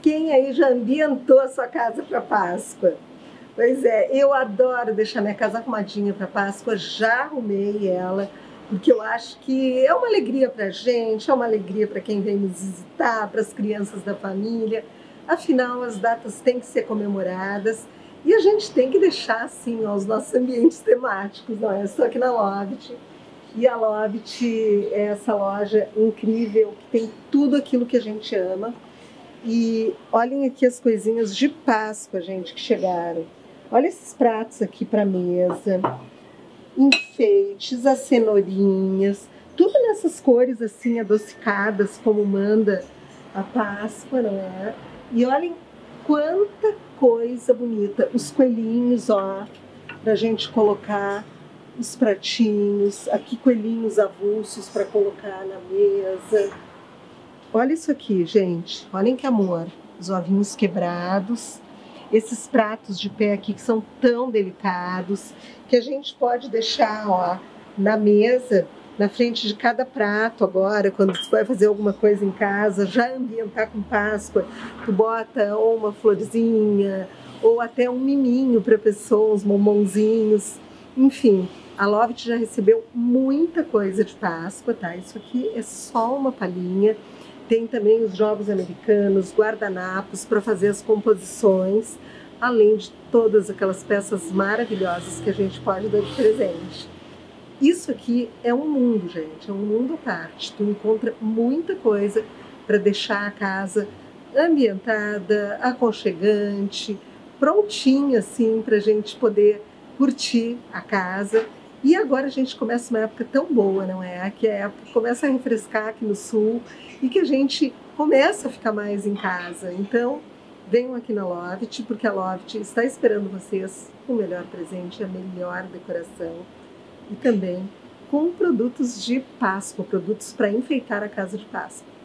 Quem aí já ambientou a sua casa para Páscoa? Pois é, eu adoro deixar minha casa arrumadinha para Páscoa, já arrumei ela, porque eu acho que é uma alegria para a gente, é uma alegria para quem vem nos visitar, para as crianças da família. Afinal, as datas têm que ser comemoradas e a gente tem que deixar assim os nossos ambientes temáticos. Não é? Estou aqui na Loft e a Loft é essa loja incrível que tem tudo aquilo que a gente ama. E olhem aqui as coisinhas de Páscoa, gente, que chegaram. Olha esses pratos aqui para mesa, enfeites, as cenourinhas, tudo nessas cores assim adocicadas, como manda a Páscoa, não é? E olhem quanta coisa bonita. Os coelhinhos, ó, pra gente colocar os pratinhos, aqui coelhinhos avulsos para colocar na mesa. Olha isso aqui, gente. Olhem que amor. Os ovinhos quebrados esses pratos de pé aqui que são tão delicados, que a gente pode deixar ó, na mesa, na frente de cada prato agora, quando você vai fazer alguma coisa em casa, já ambientar com Páscoa, tu bota ou uma florzinha, ou até um miminho para pessoa, uns enfim. A Lovit já recebeu muita coisa de Páscoa, tá? Isso aqui é só uma palhinha. Tem também os jogos americanos, guardanapos para fazer as composições, além de todas aquelas peças maravilhosas que a gente pode dar de presente. Isso aqui é um mundo, gente, é um mundo à parte. Tu encontra muita coisa para deixar a casa ambientada, aconchegante, prontinha assim para a gente poder curtir a casa e agora a gente começa uma época tão boa, não é? Que a época começa a refrescar aqui no sul e que a gente começa a ficar mais em casa. Então, venham aqui na Loft, porque a Loft está esperando vocês com o melhor presente, a melhor decoração e também com produtos de Páscoa, produtos para enfeitar a casa de Páscoa.